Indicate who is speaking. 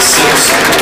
Speaker 1: Sim, Simpson.